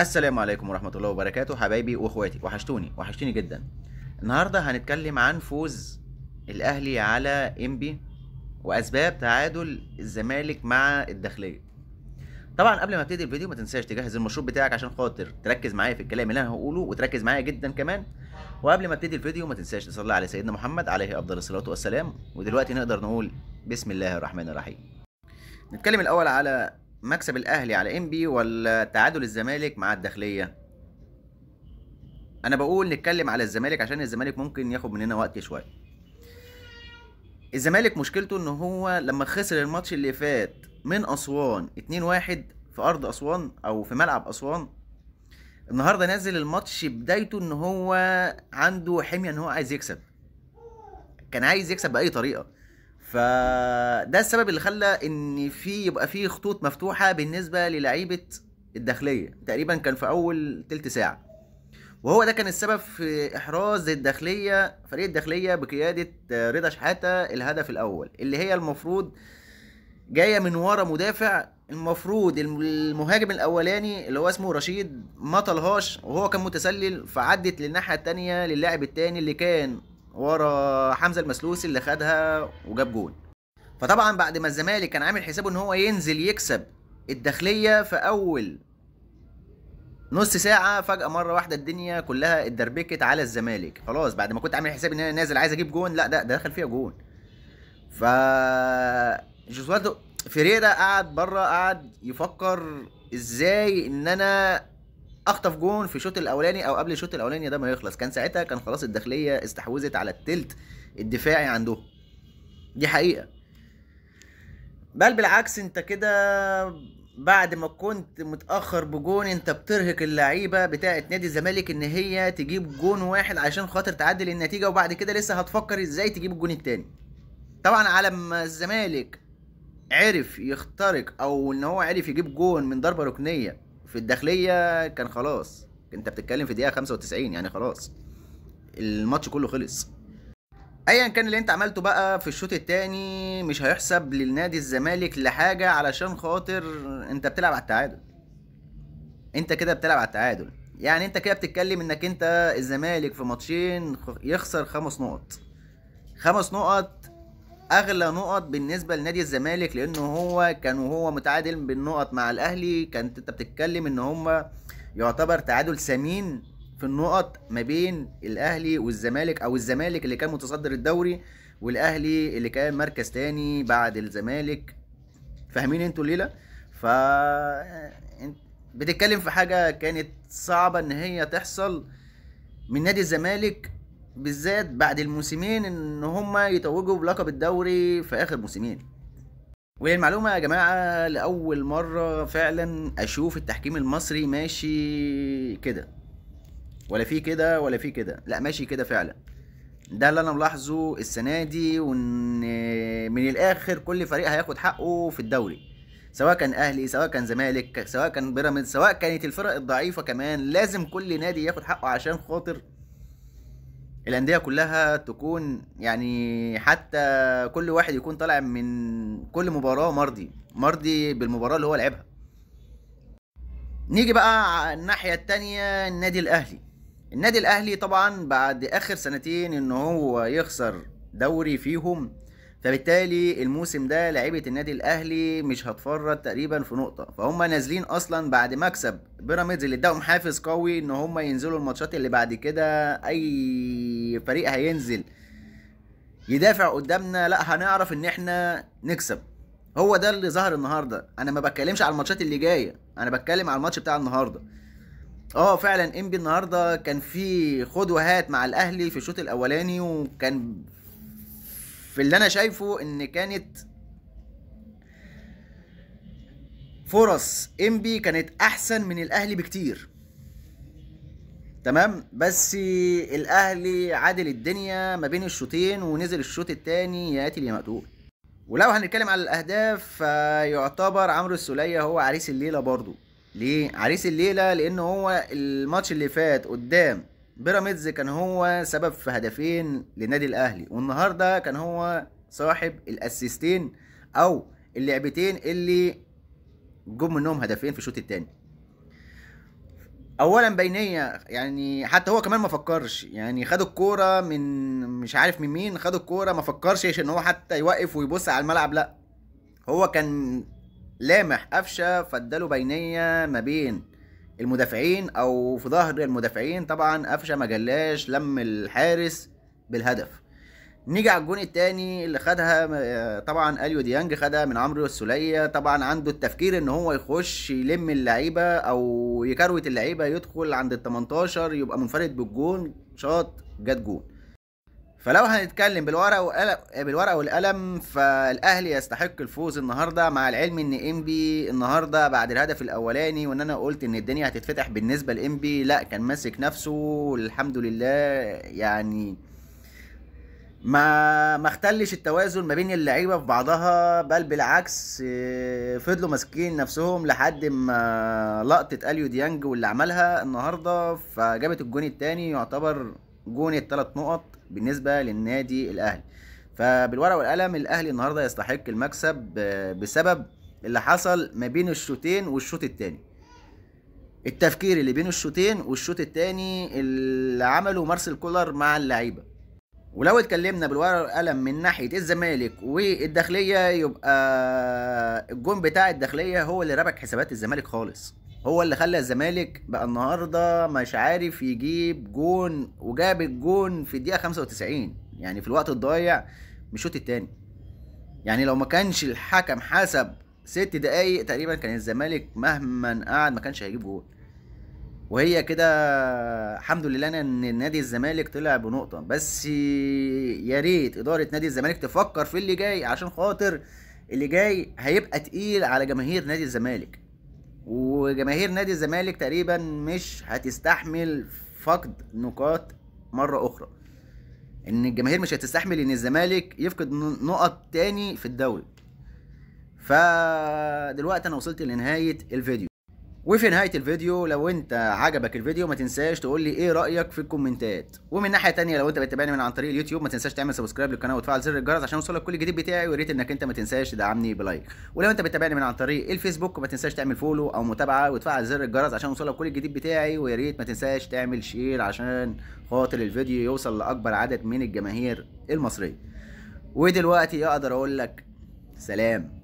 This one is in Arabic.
السلام عليكم ورحمة الله وبركاته حبايبي وإخواتي. وحشتوني وحشتوني جدا. النهاردة هنتكلم عن فوز الأهلي على إنبي وأسباب تعادل الزمالك مع الداخلية. طبعا قبل ما أبتدي الفيديو ما تنساش تجهز المشروب بتاعك عشان خاطر تركز معايا في الكلام اللي أنا هقوله وتركز معايا جدا كمان. وقبل ما أبتدي الفيديو ما تنساش تصلي على سيدنا محمد عليه أفضل الصلاة والسلام. ودلوقتي نقدر نقول بسم الله الرحمن الرحيم. نتكلم الأول على مكسب الأهلي على انبي ولا تعادل الزمالك مع الداخلية؟ أنا بقول نتكلم على الزمالك عشان الزمالك ممكن ياخد مننا وقت شوية. الزمالك مشكلته إن هو لما خسر الماتش اللي فات من أسوان 2-1 في أرض أسوان أو في ملعب أسوان النهارده نازل الماتش بدايته إن هو عنده حمية إن هو عايز يكسب. كان عايز يكسب بأي طريقة. فده السبب اللي خلى إن في يبقى في خطوط مفتوحة بالنسبة للعيبة الداخلية. تقريبا كان في أول تلت ساعة. وهو ده كان السبب في إحراز الداخلية فريق الداخلية بقيادة رضا شحاتة الهدف الأول اللي هي المفروض جاية من ورا مدافع المفروض المهاجم الأولاني اللي هو اسمه رشيد ما طلهاش وهو كان متسلل فعدت للناحية التانية للاعب التاني اللي كان ورا حمزة المسلوسي اللي خدها وجاب جون. فطبعا بعد ما الزمالك كان عامل حسابه إن هو ينزل يكسب الداخلية في أول نص ساعة فجأة مرة واحدة الدنيا كلها اتدربكت على الزمالك. خلاص بعد ما كنت عامل حسابي إن أنا نازل عايز أجيب جون لا ده دخل فيها جون. ف جوزوالدو فيريرا قعد بره قعد يفكر إزاي إن أنا أخطف جون في الشوط الأولاني أو قبل الشوط الأولاني ده ما يخلص. كان ساعتها كان خلاص الداخلية استحوذت على التلت الدفاعي عندهم. دي حقيقة. بل بالعكس أنت كده بعد ما كنت متأخر بجون أنت بترهق اللعيبة بتاعة نادي الزمالك إن هي تجيب جون واحد عشان خاطر تعدل النتيجة وبعد كده لسه هتفكر إزاي تجيب الجون التاني. طبعا على ما الزمالك عرف يخترق أو إن هو عرف يجيب جون من ضربة ركنية في الداخلية كان خلاص. انت بتتكلم في دقيقة 95 يعني خلاص. الماتش كله خلص. ايا كان اللي انت عملته بقى في الشوط التاني مش هيحسب للنادي الزمالك لحاجة علشان خاطر انت بتلعب على التعادل. انت كده بتلعب على التعادل. يعني انت كده بتتكلم انك انت الزمالك في ماتشين يخسر خمس نقط. خمس نقط أغلى نقط بالنسبة لنادي الزمالك لأنه هو كان وهو متعادل بالنقط مع الأهلي كانت أنت بتتكلم إن هم يعتبر تعادل ثمين في النقط ما بين الأهلي والزمالك أو الزمالك اللي كان متصدر الدوري والأهلي اللي كان مركز تاني بعد الزمالك. فاهمين أنتوا الليلة؟ ف بتتكلم في حاجة كانت صعبة إن هي تحصل من نادي الزمالك بالذات بعد الموسمين إن هم يتوجوا بلقب الدوري في آخر موسمين. والمعلومه يا جماعة لأول مرة فعلا أشوف التحكيم المصري ماشي كده. ولا في كده ولا في كده. لا ماشي كده فعلا. ده اللي أنا ملاحظه السنة دي وإن من الآخر كل فريق هياخد حقه في الدوري. سواء كان أهلي سواء كان زمالك سواء كان بيراميدز سواء كانت الفرق الضعيفة كمان لازم كل نادي ياخد حقه عشان خاطر الأندية كلها تكون يعني حتى كل واحد يكون طالع من كل مباراة مرضي مرضي بالمباراة اللي هو لعبها. نيجي بقى على الناحية التانية النادي الأهلي. النادي الأهلي طبعا بعد آخر سنتين إن هو يخسر دوري فيهم فبالتالي الموسم ده لعيبة النادي الأهلي مش هتفرط تقريبا في نقطة. فهم نازلين أصلا بعد مكسب. بيراميدز اللي اداهم حافز قوي إن هم ينزلوا الماتشات اللي بعد كده. أي فريق هينزل يدافع قدامنا لا هنعرف إن إحنا نكسب. هو ده اللي ظهر النهارده. أنا ما بتكلمش على الماتشات اللي جاية. أنا بتكلم على الماتش بتاع النهارده. آه فعلا إنبي النهارده كان في خد وهات مع الأهلي في الشوط الأولاني وكان في اللي أنا شايفه إن كانت فرص إنبي كانت أحسن من الأهلي بكتير. تمام؟ بس الأهلي عادل الدنيا ما بين الشوطين ونزل الشوط التاني يا قاتل يا مقتول. ولو هنتكلم على الأهداف فيعتبر عمرو السولية هو عريس الليلة برضو. ليه؟ عريس الليلة لأن هو الماتش اللي فات قدام بيراميدز كان هو سبب في هدفين للنادي الأهلي والنهارده كان هو صاحب الأسيستين أو اللعبتين اللي جم منهم هدفين في الشوط الثاني اولا بينية يعني حتى هو كمان ما فكرش يعني خد الكورة من مش عارف من مين خد الكورة ما فكرش عشان هو حتى يوقف ويبص على الملعب لا. هو كان لامح قفشة فاداله بينية ما بين المدافعين أو في ظهر المدافعين. طبعا قفشة ما جلاش لم الحارس بالهدف. نيجي على الجون التاني اللي خدها طبعا أليو ديانج خدها من عمرو السولية. طبعا عنده التفكير إن هو يخش يلم اللعيبة أو يكروت اللعيبة يدخل عند ال 18 يبقى منفرد بالجون. شاط جت جون. فلو هنتكلم بالورقة والقلم بالورقة والقلم فالأهلي يستحق الفوز النهارده مع العلم إن إنبي النهارده بعد الهدف الأولاني وإن أنا قلت إن الدنيا هتتفتح بالنسبة لإنبي لأ كان ماسك نفسه الحمد لله يعني ما ما اختلش التوازن ما بين اللعيبة في بعضها بل بالعكس آه، فضلوا ماسكين نفسهم لحد ما لقطة أليو ديانج واللي عملها النهارده فجابت الجون الثاني يعتبر جون الثلاث نقط بالنسبة للنادي الأهلي. فبالورقة والقلم الأهلي النهارده يستحق المكسب آه، بسبب اللي حصل ما بين الشوطين والشوط الثاني التفكير اللي بين الشوطين والشوط الثاني اللي عمله مارسيل كولر مع اللعيبة. ولو اتكلمنا بالورقة والقلم من ناحية الزمالك والداخلية يبقى الجون بتاع الداخلية هو اللي ربك حسابات الزمالك خالص. هو اللي خلى الزمالك بقى النهارده مش عارف يجيب جون وجاب الجون في الدقيقة 95 يعني في الوقت الضايع من الشوط الثاني يعني لو ما كانش الحكم حسب ست دقايق تقريبا كان الزمالك مهما قعد ما كانش هيجيب جون. وهي كده الحمد لله إن نادي الزمالك طلع بنقطة. بس يا ريت إدارة نادي الزمالك تفكر في اللي جاي عشان خاطر اللي جاي هيبقى تقيل على جماهير نادي الزمالك. وجماهير نادي الزمالك تقريبا مش هتستحمل فقد نقاط مرة أخرى. إن الجماهير مش هتستحمل إن الزمالك يفقد نقط تاني في الدوري. فدلوقتي أنا وصلت لنهاية الفيديو. وفي نهاية الفيديو لو انت عجبك الفيديو ما تنساش تقول لي إيه رأيك في الكومنتات. ومن ناحية تانية لو انت بتتابعني من عن طريق اليوتيوب ما تنساش تعمل subscribe للقناة وتفعل زر الجرس عشان يوصلك كل جديد بتاعي ويا ريت انك انت ما تنساش تدعمني ب like. ولو انت بتتابعني من عن طريق الفيسبوك ما تنساش تعمل follow أو متابعة وتفعل زر الجرس عشان يوصلك كل الجديد بتاعي ويا ريت ما تنساش تعمل share عشان خاطر الفيديو يوصل لأكبر عدد من الجماهير المصرية. ودلوقتي أقدر أقول لك سلام.